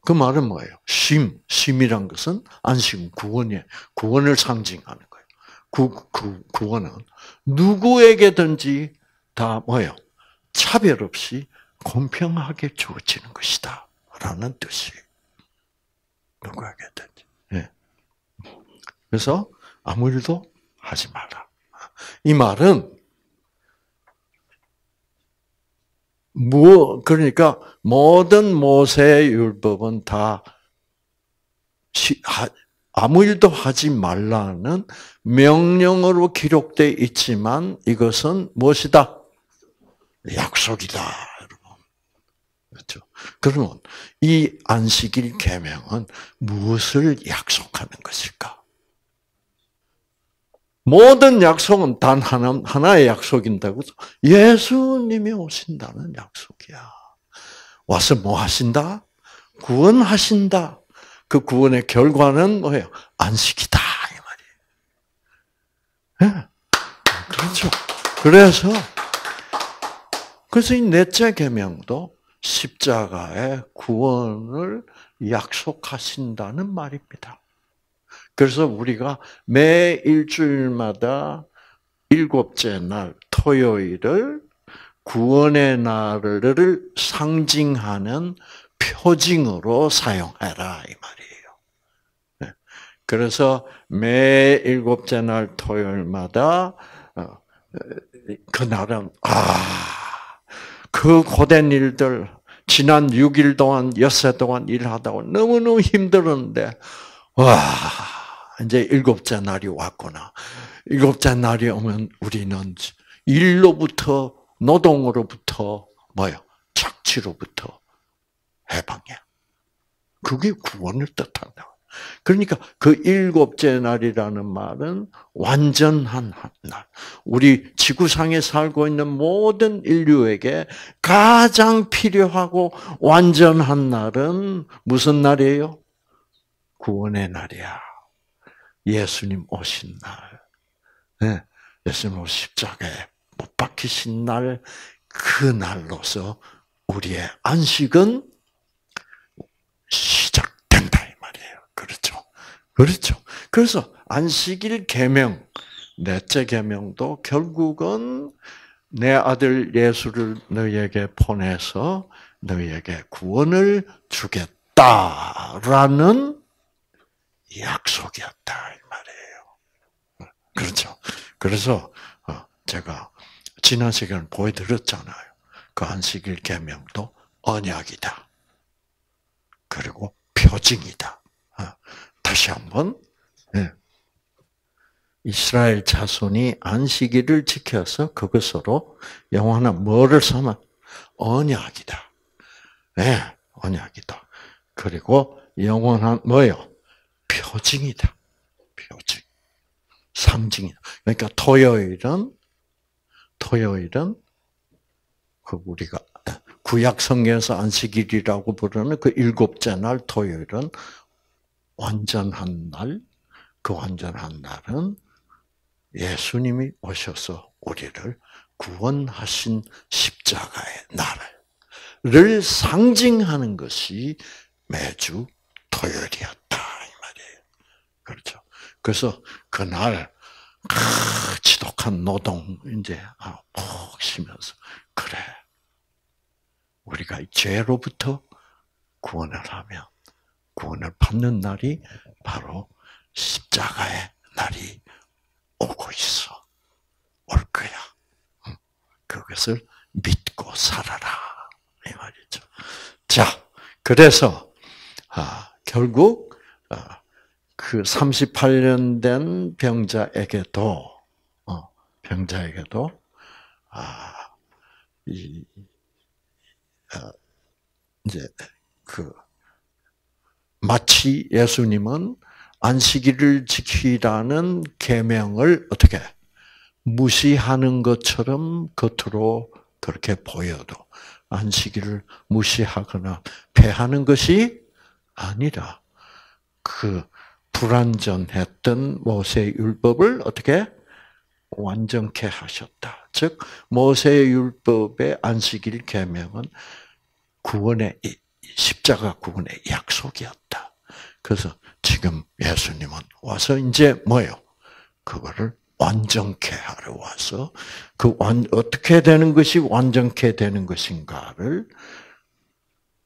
그 말은 뭐예요? 쉼, 쉼이란 것은 안식은 구원이 구원을 상징하는 거예요. 구, 구, 구원은 누구에게든지 다 뭐예요? 차별 없이 공평하게 주어지는 것이다. 라는 뜻이 누구에게든지. 네. 그래서 아무 일도 하지 마라. 이 말은 뭐 그러니까 모든 모세의 율법은 다 아무 일도 하지 말라는 명령으로 기록되어 있지만 이것은 무엇이다? 약속이다, 여러분. 그렇죠? 그러면 이 안식일 계명은 무엇을 약속하는 것일까? 모든 약속은 단 하나, 하나의 약속인다고. 예수님이 오신다는 약속이야. 와서 뭐 하신다? 구원하신다. 그 구원의 결과는 뭐예요? 안식이다. 이 말이에요. 네. 그렇죠. 그래서 그래서 이 넷째 계명도 십자가의 구원을 약속하신다는 말입니다. 그래서 우리가 매 일주일마다 일곱째 날 토요일을 구원의 날을 상징하는 표징으로 사용해라 이 말이에요. 네. 그래서 매 일곱째 날 토요일마다 어, 그날은 아. 그 고된 일들, 지난 6일 동안, 엿새 동안 일하다가 너무너무 힘들었는데, 와, 이제 일곱째 날이 왔구나. 일곱째 날이 오면 우리는 일로부터, 노동으로부터, 뭐요? 착취로부터 해방이야. 그게 구원을 뜻한다. 그러니까 그 일곱째 날이라는 말은 완전한 날. 우리 지구상에 살고 있는 모든 인류에게 가장 필요하고 완전한 날은 무슨 날이에요? 구원의 날이야. 예수님 오신 날. 네. 예수님 오 십자가에 못 박히신 날, 그 날로서 우리의 안식은 시작된다 이 말이에요. 그렇죠? 그렇죠. 그래서 안식일 계명, 넷째 계명도 결국은 내 아들 예수를 너희에게 보내서 너희에게 구원을 주겠다라는 약속이었다 이 말이에요. 그렇죠. 그래서 어, 제가 지난 시간에 보여드렸잖아요. 그 안식일 계명도 언약이다. 그리고 표징이다. 어, 다시 한번 예. 이스라엘 자손이 안식일을 지켜서 그것으로 영원한 뭐를 삼아 언약이다. 네, 언약이다. 그리고 영원한 뭐요? 표징이다. 표징. 상징이다. 그러니까 토요일은 토요일은 그 우리가 구약 성경에서 안식일이라고 부르는 그 일곱째 날 토요일은 완전한 날, 그 완전한 날은 예수님이 오셔서 우리를 구원하신 십자가의 날을 상징하는 것이 매주 토요일이었다 이 말이에요. 그렇죠. 그래서 그날 지독한 노동 이제 아, 푹 쉬면서 그래 우리가 죄로부터 구원을 하면 구원을 받는 날이 바로 십자가의 날이 오고 있어 올 거야. 그것을 믿고 살아라 이 말이죠. 자 그래서 아, 결국 아, 그 38년 된 병자에게도 어, 병자에게도 아, 이 어, 이제 그 마치 예수님은 안식일을 지키라는 계명을 어떻게 무시하는 것처럼 겉으로 그렇게 보여도 안식일을 무시하거나 패하는 것이 아니라 그 불완전했던 모세 율법을 어떻게 완전케 하셨다. 즉 모세 율법의 안식일 계명은 구원의 십자가 구원의 약속이었다. 그래서 지금 예수님은 와서 이제 뭐요? 그거를 완전케 하러 와서 그 완, 어떻게 되는 것이 완전케 되는 것인가를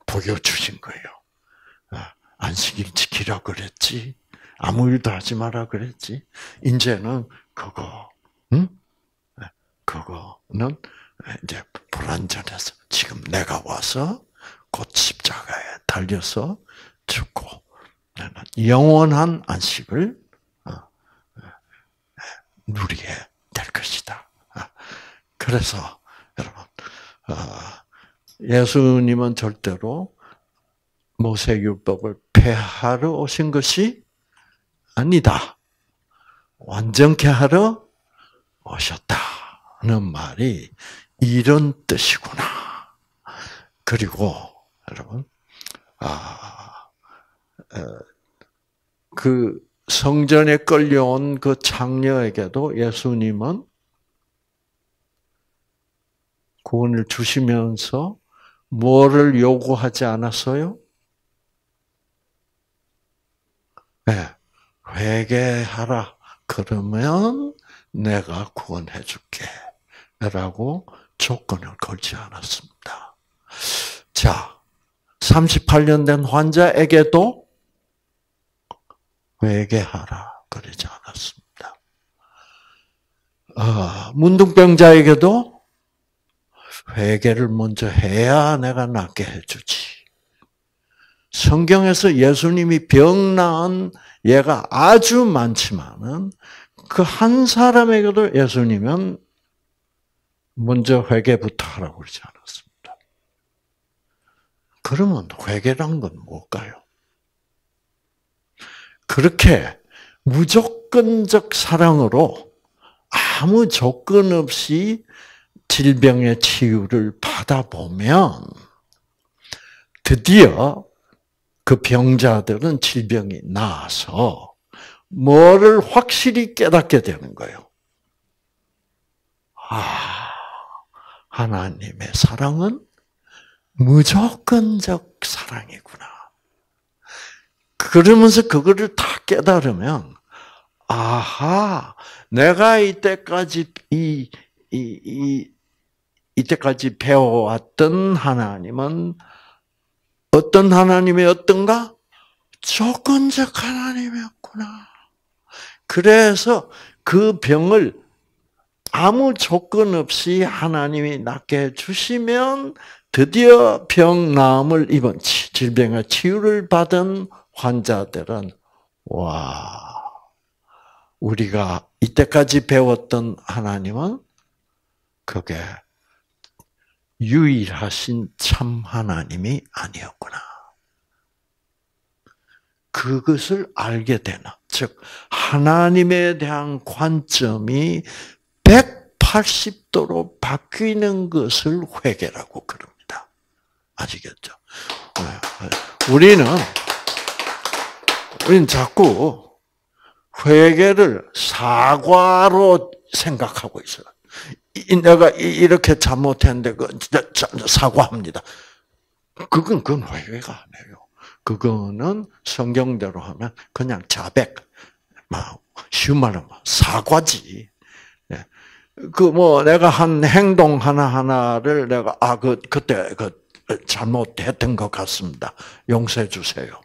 보여주신 거예요. 아, 안식일 지키라 그랬지. 아무 일도 하지 마라 그랬지. 이제는 그거, 응? 네, 그거는 이제 불완전해서 지금 내가 와서 곧 십자가에 달려서 죽고 영원한 안식을 어, 누리게 될 것이다. 아, 그래서 여러분 어, 예수님은 절대로 모세율법을 폐하러 오신 것이 아니다. 완전케 하러 오셨다는 말이 이런 뜻이구나. 그리고 여러분, 아, 그 성전에 끌려온 그 장녀에게도 예수님은 구원을 주시면서 뭐를 요구하지 않았어요? 네. 회개하라. 그러면 내가 구원해 줄게. 라고 조건을 걸지 않았습니다. 자, 38년 된 환자에게도 회개하라. 그러지 않았습니다. 어, 문둥병자에게도 회개를 먼저 해야 내가 낫게 해주지. 성경에서 예수님이 병 나은 예가 아주 많지만은 그 한 사람에게도 예수님은 먼저 회개부터 하라고 그러지 않았습니다. 그러면 회개란 건 뭘까요? 그렇게 무조건적 사랑으로 아무 조건 없이 질병의 치유를 받아보면 드디어 그 병자들은 질병이 나아서 뭐를 확실히 깨닫게 되는 거예요. 아, 하나님의 사랑은 무조건적 사랑이구나. 그러면서 그거를 다 깨달으면, 아하, 내가 이때까지 이, 이, 이, 이때까지 배워왔던 하나님은 어떤 하나님이었던가? 조건적 하나님이었구나. 그래서 그 병을 아무 조건 없이 하나님이 낫게 해주시면 드디어 병 나음을 입은 질병의 치유를 받은 환자들은 와 우리가 이때까지 배웠던 하나님은 그게 유일하신 참 하나님이 아니었구나. 그것을 알게 되는, 즉, 하나님에 대한 관점이 180도로 바뀌는 것을 회개라고 그럽니다. 아시겠죠? 네. 우리는, 우리는 자꾸 회개를 사과로 생각하고 있어요. 내가 이렇게 잘못했는데 그 사과합니다. 그건 그건 회개가 아니에요. 그거는 성경대로 하면 그냥 자백, 쉬운 말로 사과지. 예. 그뭐 내가 한 행동 하나 하나를 내가 아 그 그때 그 잘못했던 것 같습니다. 용서해 주세요.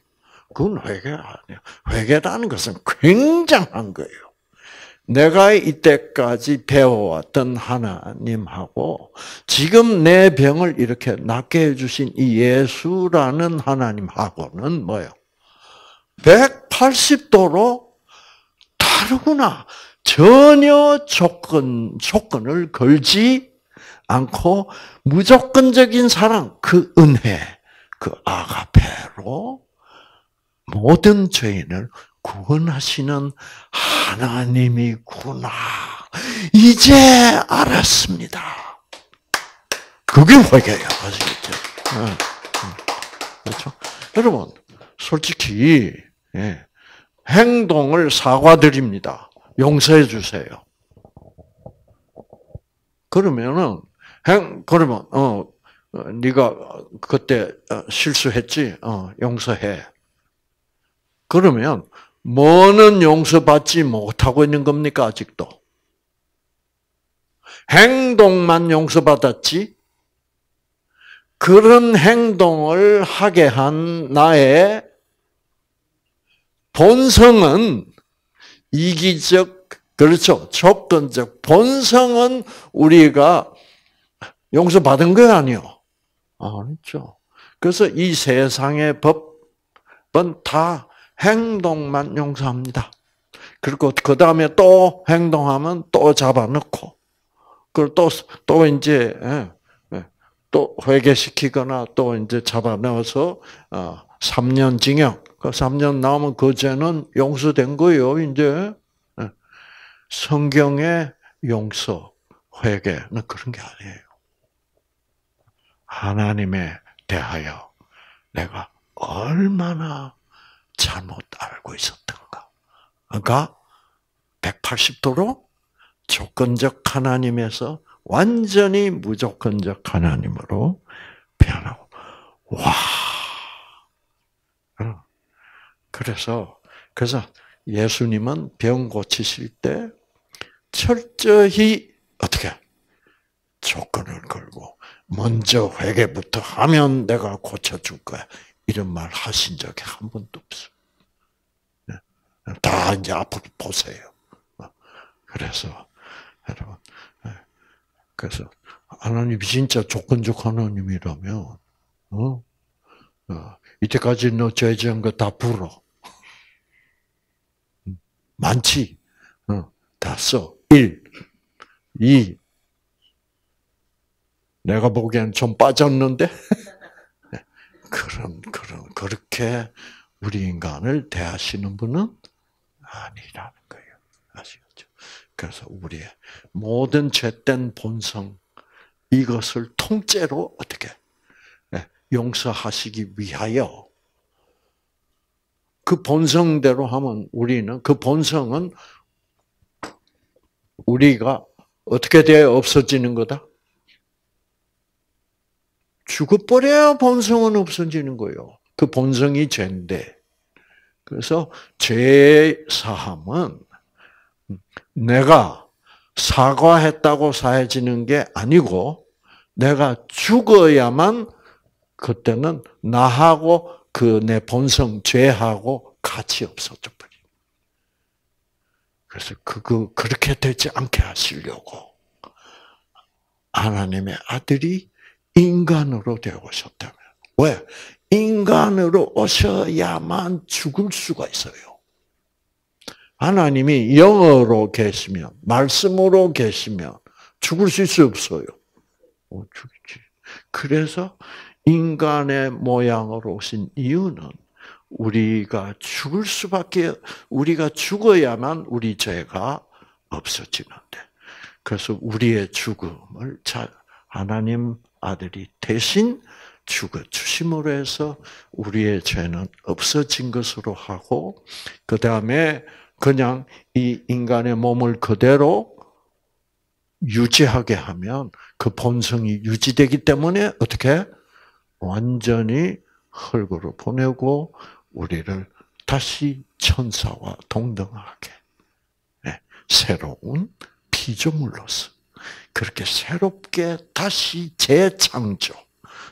그건 회개가 아니에요. 회개라는 것은 굉장한 거예요. 내가 이때까지 배워왔던 하나님하고 지금 내 병을 이렇게 낫게 해주신 이 예수라는 하나님하고는 뭐예요? 180도로 다르구나. 전혀 조건, 조건을 걸지 않고 무조건적인 사랑, 그 은혜, 그 아가페로 모든 죄인을 구원하시는 하나님이구나. 이제 알았습니다. 그게 회개예요. 아시겠죠? 네. 그렇죠? 여러분, 솔직히, 예, 행동을 사과드립니다. 용서해 주세요. 그러면은, 행, 그러면, 어, 네가 그때 실수했지? 어, 용서해. 그러면 뭐는 용서받지 못하고 있는 겁니까, 아직도? 행동만 용서받았지? 그런 행동을 하게 한 나의 본성은 이기적, 그렇죠. 조건적 본성은 우리가 용서받은 거 아니요? 아니죠. 그래서 이 세상의 법은 다 행동만 용서합니다. 그리고 그 다음에 또 행동하면 또 잡아넣고, 그리고 또, 또 이제, 예, 예, 또 회개시키거나 또 이제 잡아넣어서, 3년 어, 징역, 그 3년 나오면 그 죄는 용서된 거예요, 이제. 예. 성경의 용서, 회개는 그런 게 아니에요. 하나님에 대하여 내가 얼마나 잘못 알고 있었던가. 그러니까 180도로 조건적 하나님에서 완전히 무조건적 하나님으로 변하고 와. 그래서 그래서 예수님은 병 고치실 때 철저히 어떻게 조건을 걸고 먼저 회개부터 하면 내가 고쳐줄 거야. 이런 말 하신 적이 한 번도 없어요. 네. 다 이제 앞으로 보세요. 그래서 여러분, 네. 그래서 하나님이 진짜 조건적 하나님이라면, 어? 어, 이때까지 너 죄지은 거 다 불어. 많지? 어, 다 써. 1, 2, 내가 보기엔 좀 빠졌는데? 그런, 그런, 그렇게 우리 인간을 대하시는 분은 아니라는 거예요. 아시겠죠? 그래서 우리의 모든 죄된 본성, 이것을 통째로 어떻게 네, 용서하시기 위하여 그 본성대로 하면 우리는 그 본성은 우리가 어떻게 돼 없어지는 거다? 죽어버려야 본성은 없어지는 거예요. 그 본성이 죄인데. 그래서 죄 사함은 내가 사과했다고 사해지는 게 아니고 내가 죽어야만 그때는 나하고 그 내 본성 죄하고 같이 없어져 버려. 그래서 그거 그렇게 되지 않게 하시려고 하나님의 아들이 인간으로 되어 오셨다면 왜 인간으로 오셔야만 죽을 수가 있어요. 하나님이 영어로 계시면 말씀으로 계시면 죽을 수 없어요. 못 죽이지. 그래서 인간의 모양으로 오신 이유는 우리가 죽을 수밖에 우리가 죽어야만 우리 죄가 없어지는데 그래서 우리의 죽음을 하나님 아들이 대신 죽어 주심으로 해서 우리의 죄는 없어진 것으로 하고 그 다음에 그냥 이 인간의 몸을 그대로 유지하게 하면 그 본성이 유지되기 때문에 어떻게? 완전히 흙으로 보내고 우리를 다시 천사와 동등하게 네, 새로운 피조물로서 그렇게 새롭게 다시 재창조,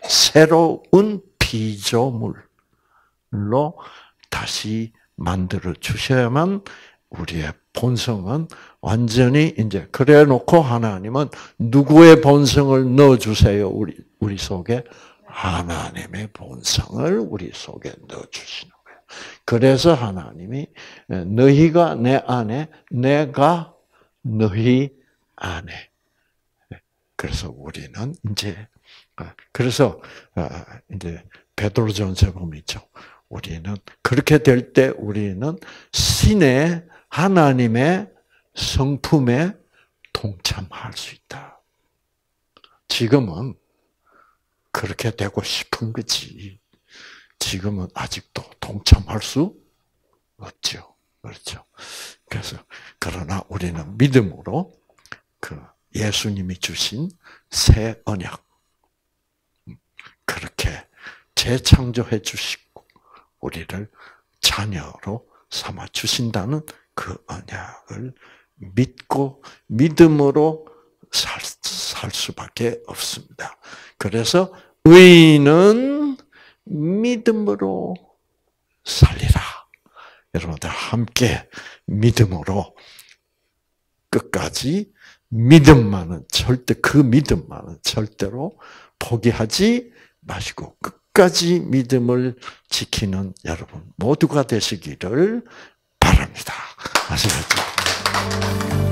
새로운 피조물로 다시 만들어 주셔야만 우리의 본성은 완전히 이제 그래 놓고 하나님은 누구의 본성을 넣어 주세요. 우리 우리 속에 하나님의 본성을 우리 속에 넣어 주시는 거예요. 그래서 하나님이 너희가 내 안에 내가 너희 안에 그래서 우리는 이제 그래서 이제 베드로전서 보면 있죠. 우리는 그렇게 될 때 우리는 신의 하나님의 성품에 동참할 수 있다. 지금은 그렇게 되고 싶은 거지. 지금은 아직도 동참할 수 없죠. 그렇죠. 그래서 그러나 우리는 믿음으로 그 예수님이 주신 새 언약 그렇게 재창조해 주시고 우리를 자녀로 삼아 주신다는 그 언약을 믿고 믿음으로 살, 살 수밖에 없습니다. 그래서 의인은 믿음으로 살리라. 여러분들 함께 믿음으로 끝까지 믿음만은 절대 그 믿음만은 절대로 포기하지 마시고 끝까지 믿음을 지키는 여러분 모두가 되시기를 바랍니다. 아시겠죠?